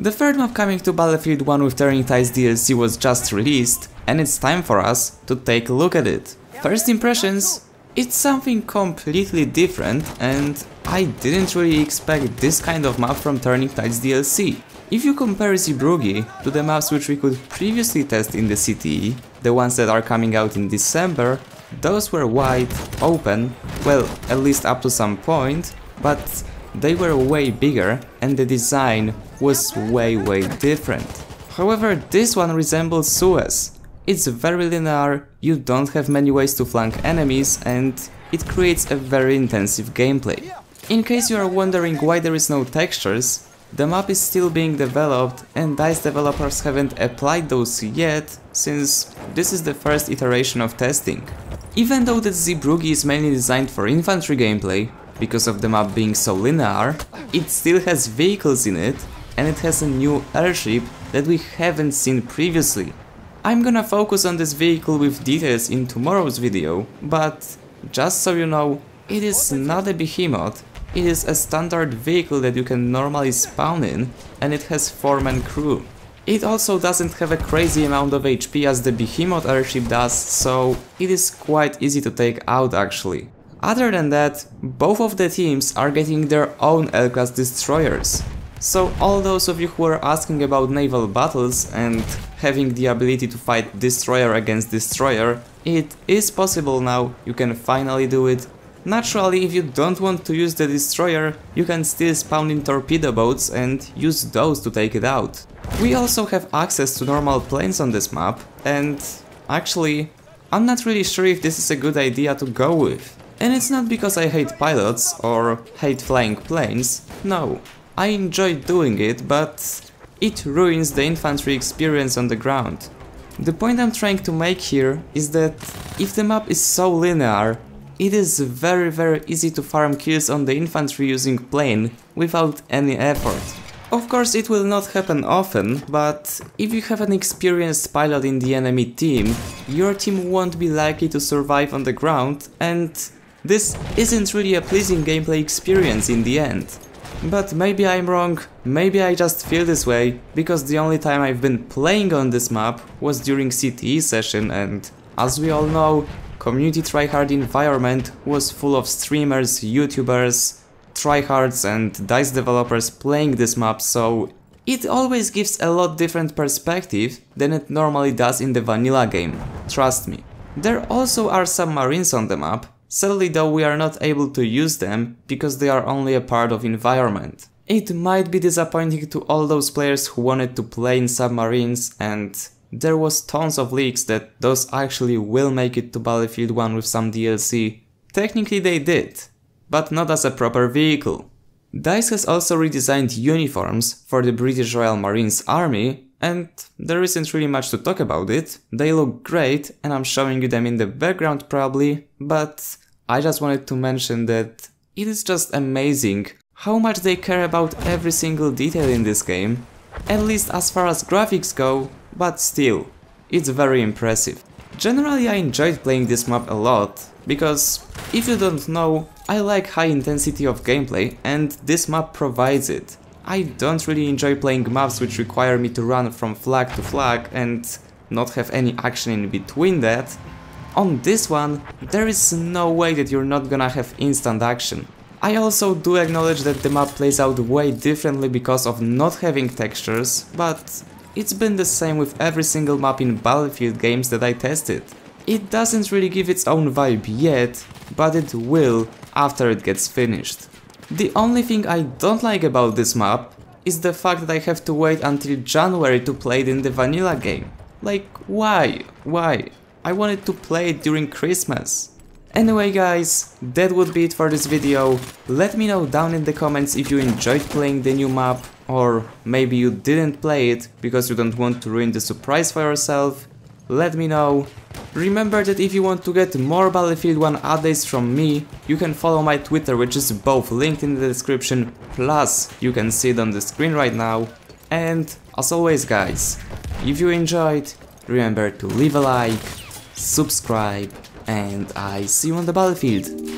The third map coming to Battlefield 1 with Turning Tides DLC was just released, and it's time for us to take a look at it. First impressions, it's something completely different and I didn't really expect this kind of map from Turning Tides DLC. If you compare Zeebrugge to the maps which we could previously test in the CTE, the ones that are coming out in December, those were wide, open, well, at least up to some point, but they were way bigger and the design was way way different. However, this one resembles Suez. It's very linear, you don't have many ways to flank enemies and it creates a very intensive gameplay. In case you are wondering why there is no textures, the map is still being developed and DICE developers haven't applied those yet, since this is the first iteration of testing. Even though the Zeebrugge is mainly designed for infantry gameplay, because of the map being so linear, it still has vehicles in it and it has a new airship that we haven't seen previously. I'm gonna focus on this vehicle with details in tomorrow's video, but just so you know, it is not a behemoth, it is a standard vehicle that you can normally spawn in and it has 4-man crew. It also doesn't have a crazy amount of HP as the behemoth airship does, so it is quite easy to take out actually. Other than that, both of the teams are getting their own L-class destroyers. So all those of you who are asking about naval battles and having the ability to fight destroyer against destroyer, it is possible now, you can finally do it. Naturally, if you don't want to use the destroyer, you can still spawn in torpedo boats and use those to take it out. We also have access to normal planes on this map, and actually, I'm not really sure if this is a good idea to go with. And it's not because I hate pilots or hate flying planes, no. I enjoy doing it, but it ruins the infantry experience on the ground. The point I'm trying to make here is that if the map is so linear, it is very very easy to farm kills on the infantry using plane without any effort. Of course it will not happen often, but if you have an experienced pilot in the enemy team, your team won't be likely to survive on the ground and this isn't really a pleasing gameplay experience in the end. But maybe I'm wrong, maybe I just feel this way, because the only time I've been playing on this map was during CTE session and, as we all know, community tryhard environment was full of streamers, youtubers, tryhards and DICE developers playing this map so it always gives a lot different perspective than it normally does in the vanilla game, trust me. There also are submarines on the map, Sadly though we are not able to use them because they are only a part of environment. It might be disappointing to all those players who wanted to play in submarines and there was tons of leaks that those actually will make it to Battlefield 1 with some DLC. Technically they did, but not as a proper vehicle. DICE has also redesigned uniforms for the British Royal Marines Army and there isn't really much to talk about it. They look great and I'm showing you them in the background probably, but I just wanted to mention that it is just amazing how much they care about every single detail in this game. At least as far as graphics go, but still, it's very impressive. Generally I enjoyed playing this map a lot, because if you don't know, I like high intensity of gameplay and this map provides it. I don't really enjoy playing maps which require me to run from flag to flag and not have any action in between that. On this one, there is no way that you're not gonna have instant action. I also do acknowledge that the map plays out way differently because of not having textures, but it's been the same with every single map in Battlefield games that I tested. It doesn't really give its own vibe yet, but it will after it gets finished. The only thing I don't like about this map is the fact that I have to wait until January to play it in the vanilla game. Like, why? Why? I wanted to play it during Christmas. Anyway guys, that would be it for this video. Let me know down in the comments if you enjoyed playing the new map or maybe you didn't play it because you don't want to ruin the surprise for yourself. Let me know. Remember that if you want to get more Battlefield 1 updates from me, you can follow my Twitter which is both linked in the description, plus you can see it on the screen right now. And as always guys, if you enjoyed, remember to leave a like, subscribe, and I see you on the battlefield.